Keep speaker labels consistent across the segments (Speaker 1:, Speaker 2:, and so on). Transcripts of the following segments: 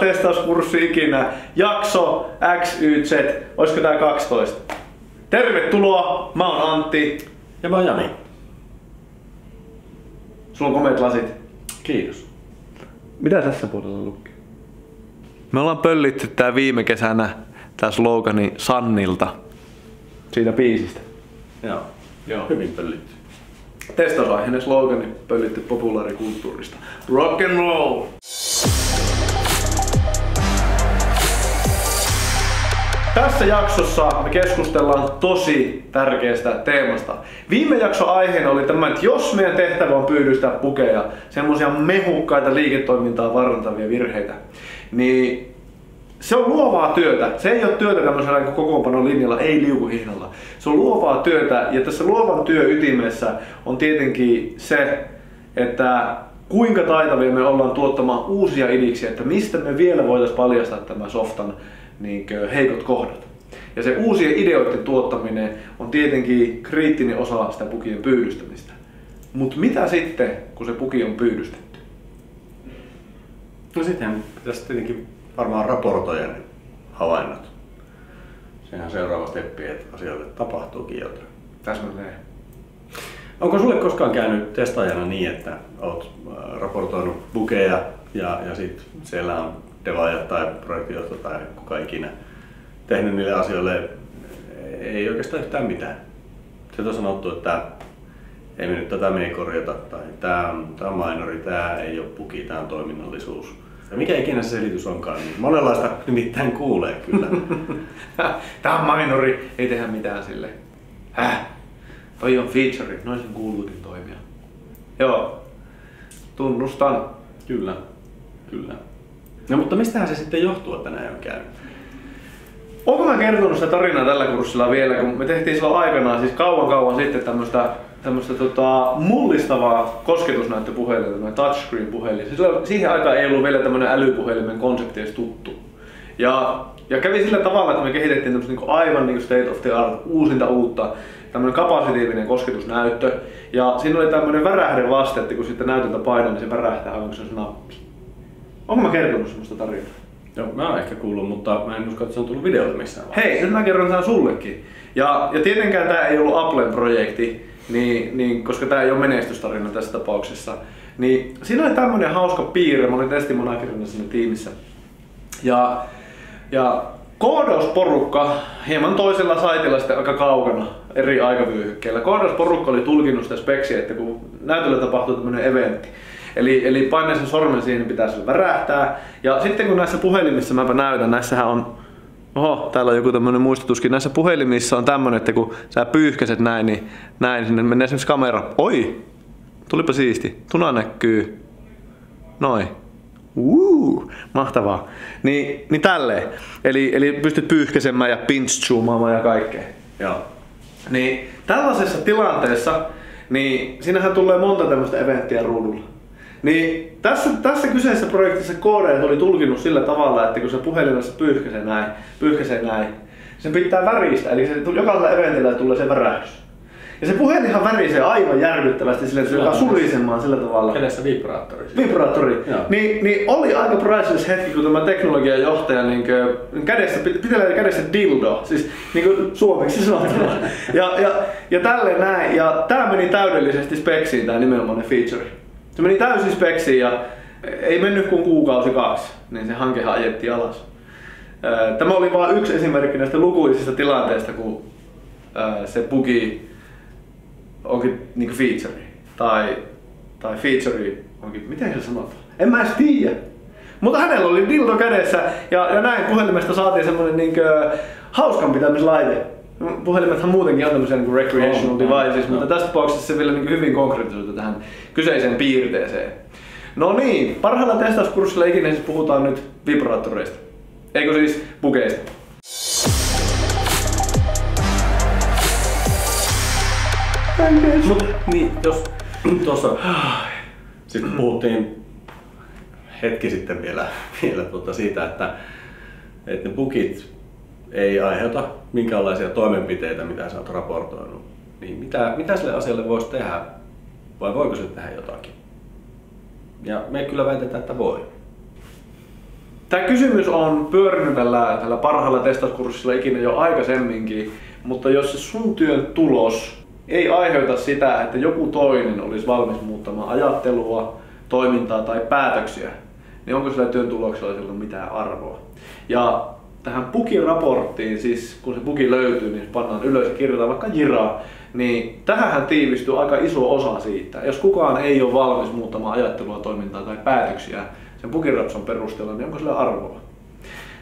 Speaker 1: testauskurssi ikinä. Jakso XYZ, olisiko tää 12? Tervetuloa, mä oon Antti.
Speaker 2: Ja mä oon Jani.
Speaker 1: Sulla on komeet lasit.
Speaker 2: Kiitos.
Speaker 1: Mitä tässä puolella lukee? Me ollaan pöllitty tää viime kesänä tää slogani Sannilta. Siitä biisistä.
Speaker 2: Joo.
Speaker 1: Joo.
Speaker 2: Hyvin pöllitty.
Speaker 1: Testausaiheinen slogani pöllitty populaarikulttuurista. Rock and roll! Tässä jaksossa me keskustellaan tosi tärkeästä teemasta. Viime jakso aiheena oli tämä, että jos meidän tehtävä on pyydystää pukeja, semmoisia mehukkaita liiketoimintaa varantavia virheitä, niin se on luovaa työtä. Se ei ole työtä tämmöisellä niin kokoonpanon linjalla, ei liukuhihnalla. Se on luovaa työtä ja tässä luovan työ ytimessä on tietenkin se, että kuinka taitavia me ollaan tuottamaan uusia idiksiä, että mistä me vielä voitaisiin paljastaa tämä softan niin heikot kohdat. Ja se uusien ideoiden tuottaminen on tietenkin kriittinen osa sitä pukien pyydystämistä. Mutta mitä sitten, kun se puki on pyydystetty?
Speaker 2: No sitten pitäisi tietenkin varmaan raportoida ne havainnot. Sehän seuraava steppi, että asioille tapahtuukin jotain.
Speaker 1: Täsmälleen.
Speaker 2: Onko sulle koskaan käynyt testaajana niin, että olet raportoinut bukeja ja, ja sitten siellä on devaaja tai projektijohto tai kuka ikinä tehnyt niille asioille ei oikeastaan yhtään mitään. Sieltä on sanottu, että ei me nyt tätä me ei korjata tai tämä on, tämä on minori, tämä ei ole puki, tämä on toiminnallisuus. Ja mikä ikinä se selitys onkaan, niin monenlaista nimittäin kuulee kyllä.
Speaker 1: Tämä on minori, ei tehdä mitään sille. Häh? Toi on feature, noin sen kuuluukin toimia. Joo, tunnustan.
Speaker 2: Kyllä, kyllä. No mutta mistähän se sitten johtuu, että näin on käynyt?
Speaker 1: Onko mä kertonut sitä tarinaa tällä kurssilla vielä, kun me tehtiin silloin aikanaan, siis kauan kauan sitten tämmöistä tämmöistä tota, mullistavaa kosketusnäyttöpuhelinta, touchscreen puhelin. Siis siihen aikaan ei ollut vielä tämmöinen älypuhelimen konsepti edes tuttu. Ja, ja kävi sillä tavalla, että me kehitettiin tämmöistä niin aivan niin state of the art, uusinta uutta, tämmöinen kapasitiivinen kosketusnäyttö. Ja siinä oli tämmöinen värähde vaste, että kun sitten näytöltä painaa, niin se värähtää kuin se nappi. Onko mä kertonut semmoista tarinaa?
Speaker 2: Joo, mä oon ehkä kuullut, mutta mä en usko, että se on tullut videolle missään
Speaker 1: vaiheessa. Hei, nyt mä kerron tämän sullekin. Ja, ja tietenkään tämä ei ollut Applen projekti, niin, niin, koska tämä ei ole menestystarina tässä tapauksessa. Niin siinä oli tämmöinen hauska piirre, mä olin testimanagerina siinä tiimissä. Ja, ja koodausporukka hieman toisella saitilla sitten aika kaukana eri aikavyöhykkeillä. Koodausporukka oli tulkinnut sitä speksiä, että kun näytöllä tapahtuu tämmöinen eventti, Eli, eli painaa sen sormen siihen, niin pitää se värähtää. Ja sitten kun näissä puhelimissa, mäpä näytän, näissähän on Oho, täällä on joku tämmönen muistutuskin. Näissä puhelimissa on tämmönen, että kun sä pyyhkäset näin, niin näin sinne menee esimerkiksi kamera. Oi! Tulipa siisti. Tuna näkyy. Noin. Uuu, mahtavaa. Niin, niin tälleen. Eli, eli pystyt pyyhkäsemään ja pinch ja kaikkea.
Speaker 2: Joo.
Speaker 1: Niin tällaisessa tilanteessa, niin siinähän tulee monta tämmöistä eventtiä ruudulla. Niin tässä, tässä kyseisessä projektissa koodeet oli tulkinnut sillä tavalla, että kun se puhelimessa pyyhkäsee näin, pyyhkäsee näin, sen pitää väristä, eli se, jokaisella eventillä tulee se värähdys. Ja se puhelinhan värisee aivan järkyttävästi sille, että se alkaa surisemaan sillä tavalla.
Speaker 2: Kädessä vibraattori.
Speaker 1: Vibraattori. Niin, niin, oli aika priceless hetki, kun tämä teknologian johtaja niin kuin, kädessä, pitää kädessä dildo, siis niin kuin suomeksi sanottuna. Ja, ja, ja tälleen näin. Ja tämä meni täydellisesti speksiin tämä nimenomainen feature. Se meni täysin speksiin ja ei mennyt kuin kuukausi kaksi, niin se hanke ajettiin alas. Tämä oli vain yksi esimerkki näistä lukuisista tilanteista, kun se bugi onkin niinku feature tai, tai feature onkin, miten se sanotaan? En mä edes tiedä. Mutta hänellä oli dildo kädessä ja, ja näin puhelimesta saatiin semmonen niinkö hauskanpitämislaite. Puhelimethan muutenkin on tämmöisiä niin recreational oh, devices, oh, mutta tässä tapauksessa se vielä niin hyvin konkretisoitu tähän kyseiseen piirteeseen. No niin, parhailla testauskurssilla ikinä siis puhutaan nyt vibraattoreista. Eikö siis bukeista?
Speaker 2: Mut, niin, jos tuossa sitten puhuttiin hetki sitten vielä, vielä tuota siitä, että, että ne bukit ei aiheuta minkäänlaisia toimenpiteitä, mitä sä oot raportoinut, niin mitä, mitä sille asialle voisi tehdä? Vai voiko se tehdä jotakin? Ja me kyllä väitetään, että voi.
Speaker 1: Tämä kysymys on pyörinyt tällä, tällä parhaalla testauskurssilla ikinä jo aikaisemminkin, mutta jos se sun työn tulos ei aiheuta sitä, että joku toinen olisi valmis muuttamaan ajattelua, toimintaa tai päätöksiä, niin onko sillä työn tuloksella silloin mitään arvoa? Ja tähän Puki-raporttiin, siis kun se Puki löytyy, niin pannaan ylös ja kirjoitetaan vaikka jiraa, niin tähän tiivistyy aika iso osa siitä. Jos kukaan ei ole valmis muuttamaan ajattelua, toimintaa tai päätöksiä sen Pukirapson perusteella, niin onko sillä arvoa?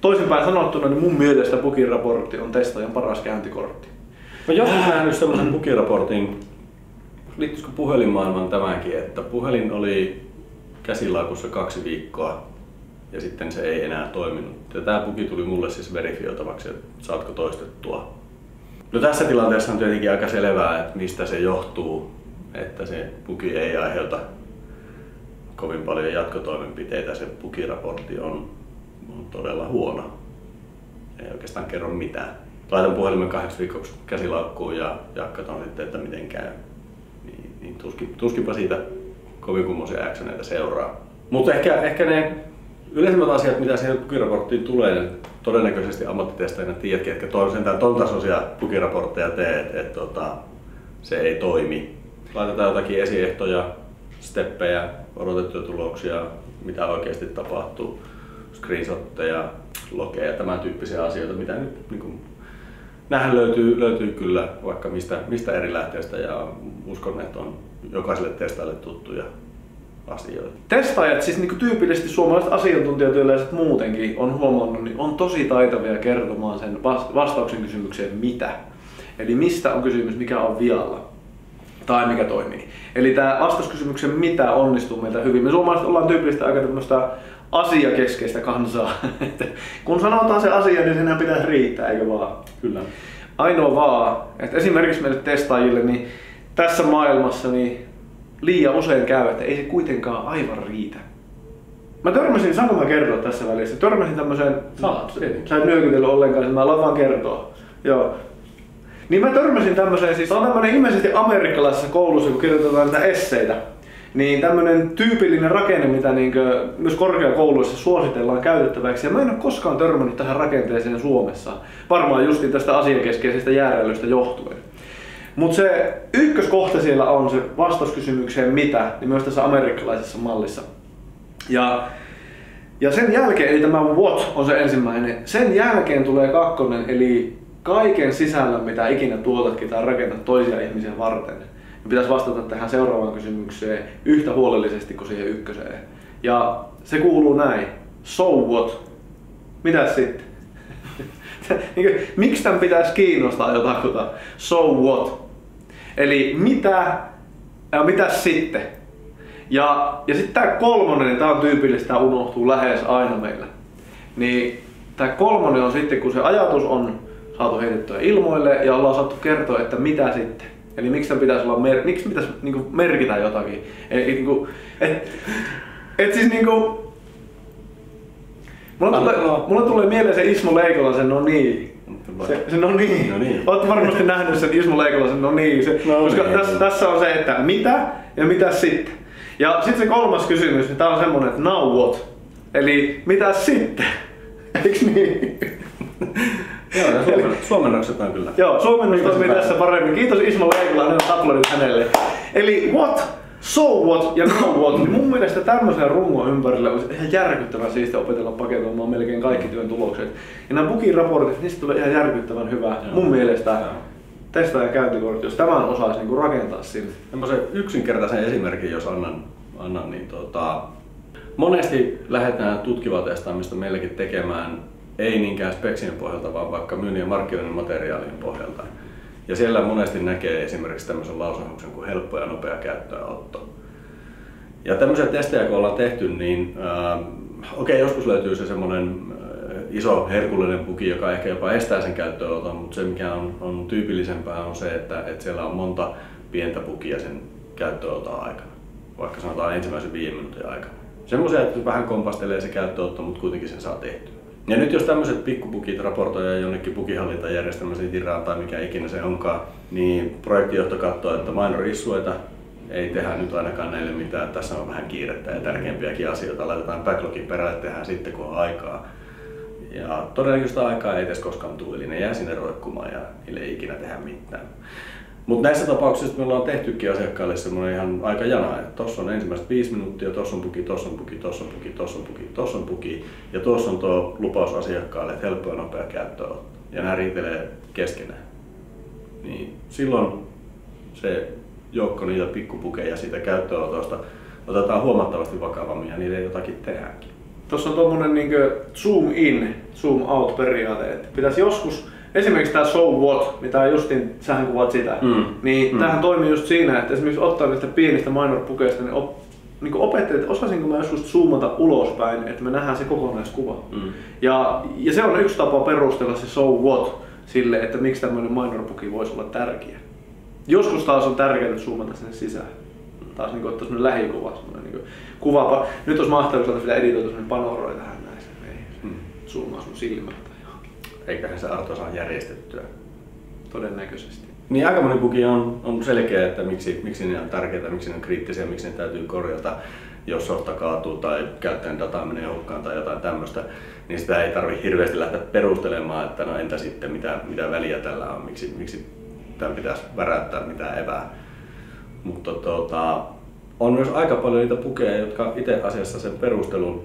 Speaker 1: Toisinpäin sanottuna, niin mun mielestä Pukin-raportti on testaajan paras käyntikortti.
Speaker 2: Mä joskus nähnyt sellaisen Pukin-raportin, liittyisikö puhelinmaailman tämänkin, että puhelin oli käsilaukussa kaksi viikkoa ja sitten se ei enää toiminut. Ja tämä puki tuli mulle siis verifioitavaksi, että saatko toistettua. No tässä tilanteessa on tietenkin aika selvää, että mistä se johtuu, että se puki ei aiheuta kovin paljon jatkotoimenpiteitä. Se pukiraportti on, on todella huono. Ei oikeastaan kerro mitään. Laitan puhelimen kahdeksi viikoksi käsilaukkuun ja, ja katson sitten, että miten käy. Niin, niin tuskin, tuskinpa siitä kovin kummoisia actioneita seuraa. Mutta ehkä, ehkä ne yleisimmät asiat, mitä siihen tukiraporttiin tulee, niin todennäköisesti ammattitestajina tiedätkin, että toivon sentään ton tasoisia tukiraportteja teet, että et, tota, se ei toimi. Laitetaan jotakin esiehtoja, steppejä, odotettuja tuloksia, mitä oikeasti tapahtuu, screenshotteja, logeja, tämän tyyppisiä asioita, mitä nyt niin kuin, Nähän löytyy, löytyy kyllä vaikka mistä, mistä eri lähteistä ja uskon, että on jokaiselle testaille tuttuja asioita.
Speaker 1: Testaajat, siis niin tyypillisesti suomalaiset asiantuntijatyöläiset muutenkin on huomannut, niin on tosi taitavia kertomaan sen vastauksen kysymykseen mitä. Eli mistä on kysymys, mikä on vialla tai mikä toimii. Eli tämä vastauskysymyksen mitä onnistuu meiltä hyvin. Me suomalaiset ollaan tyypillisesti aika tämmöistä asiakeskeistä kansaa. kun sanotaan se asia, niin senhän pitäisi riittää, eikö vaan?
Speaker 2: Kyllä.
Speaker 1: Ainoa vaan, että esimerkiksi meille testaajille, niin tässä maailmassa niin liian usein käy, että ei se kuitenkaan aivan riitä. Mä törmäsin, saanko mä kertoa tässä välissä? Törmäsin tämmöiseen,
Speaker 2: Saat,
Speaker 1: sä et nyökytellyt ollenkaan, niin mä aloin vaan kertoa. Joo. Niin mä törmäsin tämmöiseen, siis on tämmönen ilmeisesti amerikkalaisessa koulussa, kun kirjoitetaan näitä esseitä, niin tämmöinen tyypillinen rakenne, mitä niin myös korkeakouluissa suositellaan käytettäväksi. Ja mä en ole koskaan törmännyt tähän rakenteeseen Suomessa. Varmaan justin tästä asiakeskeisestä jääräilystä johtuen. Mutta se ykköskohta siellä on se vastauskysymykseen mitä, niin myös tässä amerikkalaisessa mallissa. Ja, ja sen jälkeen, eli tämä what on se ensimmäinen, sen jälkeen tulee kakkonen, eli kaiken sisällä, mitä ikinä tuotatkin tai rakennat toisia ihmisiä varten, niin pitäisi vastata tähän seuraavaan kysymykseen yhtä huolellisesti kuin siihen ykköseen. Ja se kuuluu näin. So what? Mitä sitten? Miksi tämän pitäisi kiinnostaa jotakuta? So what? Eli mitä ja mitä sitten? Ja, ja sitten tämä kolmonen, niin tämä on tyypillistä, tämä unohtuu lähes aina meillä. Niin tämä kolmonen on sitten, kun se ajatus on saatu heitettyä ilmoille ja ollaan saatu kertoa, että mitä sitten. Eli miksi tämän pitäisi olla, mer- miksi pitäisi niinku merkitä jotakin. Eli niinku, et, et siis niinku, mulla, tulee, mulla tulee mieleen se Ismo Leikolasen no niin. Se, se no niin. No niin. Olet varmasti nähnyt sen Ismo Leikolasen no niin. Se, no koska niin. Tässä, tässä on se, että mitä ja mitä sitten. Ja sitten se kolmas kysymys, niin tää on semmonen, että now what? Eli mitä sitten? Eiks niin?
Speaker 2: Joo, ja suomen, suomennokset on kyllä.
Speaker 1: Joo, suomennos toimii tässä paremmin. Kiitos Ismo Leikola, ne aplodit hänelle. Eli what? So what ja now what, niin mun mielestä tämmöisen rungon ympärillä olisi ihan järkyttävän siistiä opetella paketoimaan melkein kaikki työn tulokset. Ja nämä Booking-raportit, niistä tulee ihan järkyttävän hyvä. Joo. Mun mielestä testaajan käyntikortti, jos tämän osaisi niin rakentaa sinne.
Speaker 2: Semmoisen yksinkertaisen esimerkin, jos annan, annan niin tota, monesti lähdetään tutkivaa testaamista meillekin tekemään ei niinkään speksien pohjalta, vaan vaikka myynnin ja markkinoinnin materiaalien pohjalta. Ja siellä monesti näkee esimerkiksi tämmöisen lausahuksen kuin helppo ja nopea käyttöönotto. Ja tämmöisiä testejä kun ollaan tehty, niin äh, okei, okay, joskus löytyy se semmoinen äh, iso herkullinen buki, joka ehkä jopa estää sen käyttöönoton, mutta se mikä on, on tyypillisempää on se, että, että siellä on monta pientä bukia sen käyttöönoton aikana, vaikka sanotaan ensimmäisen viiden minuutin aikana. Semmoisia, että vähän kompastelee se käyttöönotto, mutta kuitenkin sen saa tehtyä. Ja nyt jos tämmöiset pikkupukit raportoidaan jonnekin pukihallintajärjestelmässä, Jiraan tai mikä ikinä se onkaan, niin projektijohto katsoo, että minor issueita ei tehdä nyt ainakaan näille mitään, tässä on vähän kiirettä ja tärkeimpiäkin asioita, laitetaan backlogin perälle, tehdään sitten kun on aikaa. Ja todennäköisesti aikaa ei edes koskaan tule, eli ne jää sinne roikkumaan ja niille ei ikinä tehdä mitään. Mutta näissä tapauksissa me ollaan tehtykin asiakkaille semmoinen ihan aika jana, että tuossa on ensimmäiset viisi minuuttia, tuossa on puki, tuossa on puki, tuossa on puki, tuossa on puki, tuossa on puki. Ja tuossa on tuo lupaus asiakkaalle, että helppo ja nopea käyttöön. Ja nämä riitelee keskenään. Niin silloin se joukko niitä pikkupukeja siitä käyttöönotosta otetaan huomattavasti vakavammin ja niille jotakin tehdäänkin.
Speaker 1: Tuossa on tuommoinen niin zoom in, zoom out periaate, että pitäisi joskus esimerkiksi tämä so what, mitä justin, sähän kuvat sitä, mm. niin mm. tämähän toimii just siinä, että esimerkiksi ottaa niistä pienistä minor-pukeista, niin, op, niin opettelet, että osasinko mä joskus zoomata ulospäin, että me nähdään se kokonaiskuva. Mm. Ja, ja se on yksi tapa perustella se so what sille, että miksi tämmöinen minor-puki voisi olla tärkeä. Joskus taas on tärkeää zoomata sinne sisään. Taas niin ottaa semmoinen lähikuva, semmoinen niin kuva. Nyt olisi mahdollista sitä editoitu semmoinen panoroi tähän näin, ei mm. zoomaa sun silmään
Speaker 2: eiköhän se Arto saa järjestettyä.
Speaker 1: Todennäköisesti.
Speaker 2: Niin aika moni bugi on, on selkeä, että miksi, miksi ne on tärkeitä, miksi ne on kriittisiä, miksi ne täytyy korjata, jos softa kaatuu tai käyttäjän data menee hukkaan tai jotain tämmöistä, niin sitä ei tarvitse hirveästi lähteä perustelemaan, että no entä sitten mitä, mitä väliä tällä on, miksi, miksi tämä pitäisi väräyttää mitään evää. Mutta tota, on myös aika paljon niitä pukeja, jotka itse asiassa sen perustelun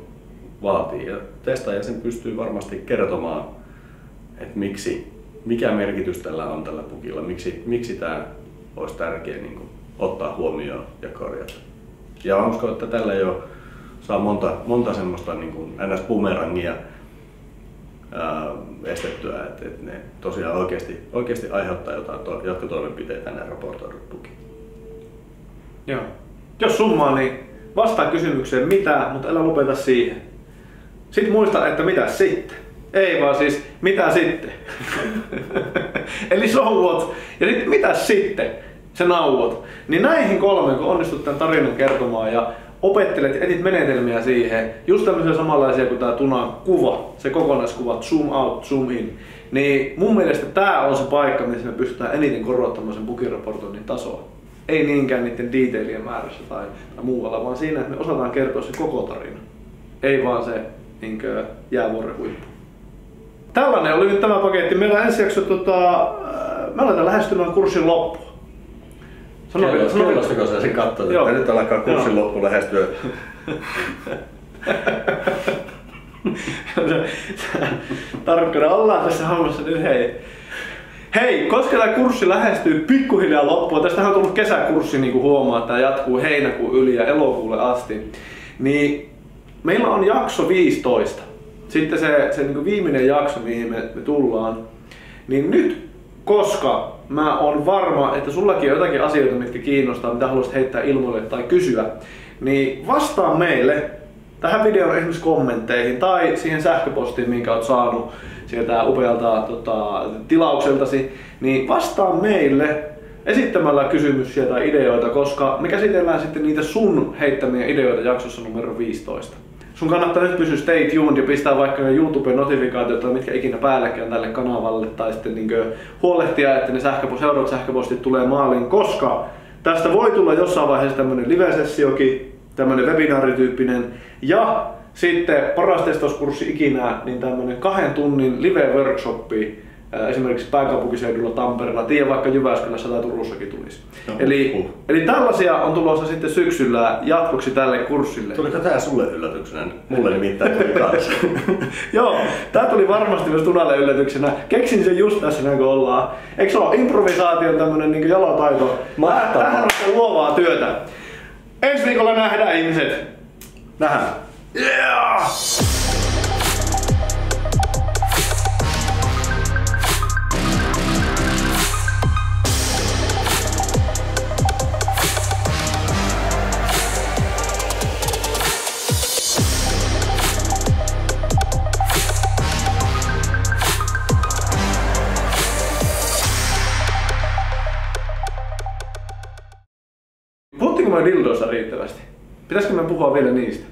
Speaker 2: vaatii ja testaaja sen pystyy varmasti kertomaan että miksi, mikä merkitys tällä on tällä pukilla, miksi, miksi tämä olisi tärkeä niin kuin, ottaa huomioon ja korjata. Ja uskon, että tällä jo saa monta, monta semmoista niin kuin ns-bumerangia ää, estettyä, että, että ne tosiaan oikeasti, oikeasti aiheuttaa jotain to, jatkotoimenpiteitä nämä raportoidut puki.
Speaker 1: Joo. Jos summaa, niin vastaa kysymykseen mitä, mutta älä lopeta siihen. Sitten muista, että mitä sitten. Ei vaan siis, mitä sitten? Eli souvot. Ja sitten mitä sitten? Se nauot. Niin näihin kolmeen, kun onnistut tämän tarinan kertomaan ja opettelet ja etit menetelmiä siihen, just tämmöisiä samanlaisia kuin tämä Tuna kuva, se kokonaiskuva, zoom out, zoom in, niin mun mielestä tämä on se paikka, missä me pystytään eniten korottamaan sen bugiraportoinnin tasoa. Ei niinkään niiden detailien määrässä tai, tai muualla, vaan siinä, että me osataan kertoa se koko tarina. Ei vaan se niin jäävuoren huippu. Tällainen oli nyt tämä paketti. Meillä ensi jakso, tota, äh, me aletaan lähestymään kurssin loppua.
Speaker 2: Sano Kello, sano kellostako sä sen katsoit, että nyt alkaa kurssin Joo. loppu lähestyä?
Speaker 1: Tarkkana ollaan tässä hommassa nyt hei. Hei, koska tämä kurssi lähestyy pikkuhiljaa loppuun, tästä on tullut kesäkurssi niin kuin huomaa, tämä jatkuu heinäkuun yli ja elokuulle asti, niin meillä on jakso 15 sitten se, se niin viimeinen jakso, mihin me, me tullaan, niin nyt, koska mä oon varma, että sullakin on jotakin asioita, mitkä kiinnostaa, mitä haluaisit heittää ilmoille tai kysyä, niin vastaa meille tähän videon esimerkiksi kommentteihin tai siihen sähköpostiin, minkä oot saanut sieltä upealta tota, tilaukseltasi, niin vastaa meille esittämällä kysymyksiä tai ideoita, koska me käsitellään sitten niitä sun heittämiä ideoita jaksossa numero 15 sun kannattaa nyt pysyä stay tuned ja pistää vaikka ne YouTube-notifikaatiot tai mitkä ikinä päälläkin on tälle kanavalle tai sitten niin huolehtia, että ne sähköpost, seuraavat sähköpostit tulee maaliin, koska tästä voi tulla jossain vaiheessa tämmönen live-sessiokin, tämmönen webinaarityyppinen ja sitten paras testauskurssi ikinä, niin tämmönen kahden tunnin live-workshopi, esimerkiksi pääkaupunkiseudulla, Tampereella, tiedä vaikka Jyväskylässä tai Turussakin tulisi. No, eli, eli tällaisia on tulossa sitten syksyllä jatkoksi tälle kurssille.
Speaker 2: Tuliko tämä sulle yllätyksenä? Mulle nimittäin tuli kanssa.
Speaker 1: Joo, tämä tuli varmasti myös Tunalle yllätyksenä. Keksin sen just tässä näin kun ollaan. Eikö se ole improvisaation tämmönen niin jalotaito? Mahtavaa. Tähän on luovaa työtä. Ensi viikolla nähdään ihmiset.
Speaker 2: Nähdään.
Speaker 1: Yeah! Puhua vielä niistä?